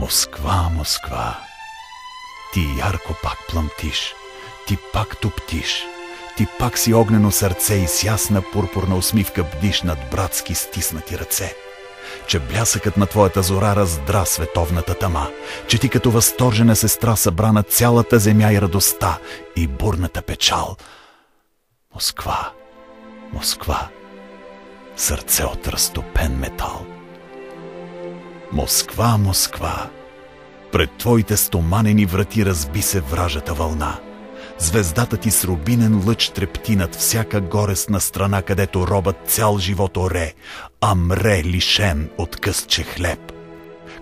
Москва, ти ярко пак плъмтиш, ти пак топтиш, ти пак си огнено сърце и с ясна пурпурна усмивка бдиш над братски стиснати ръце че блясъкът на твоята зора раздра световната тъма, че ти като възторжена сестра събрана цялата земя и радостта и бурната печал. Москва, Москва, сърце от разтопен метал. Москва, Москва, пред твоите стоманени врати разби се вражата вълна. Звездата ти с рубинен лъч трепти над всяка горестна страна, където робът цял живот оре, а мре лишен от късче хлеб.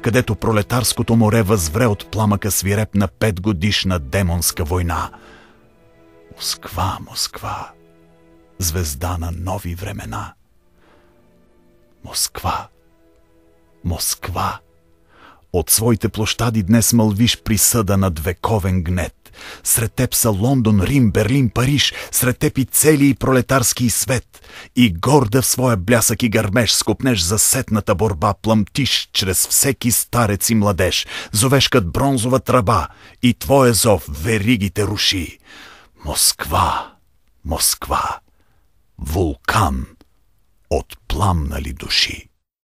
Където пролетарското море възвре от пламъка свиреп на петгодишна демонска война. Москва, Москва, звезда на нови времена. Москва, Москва, от своите площади днес мълвиш присъда над вековен гнет. Сред теб са Лондон, Рим, Берлин, Париж, сред теб и цели и пролетарски свет. И горда в своя блясък и гърмеж скопнеш за сетната борба, плъмтиш чрез всеки старец и младеж, зовеш кът бронзова тръба и твоя зов веригите руши. Москва, Москва, вулкан от пламнали души.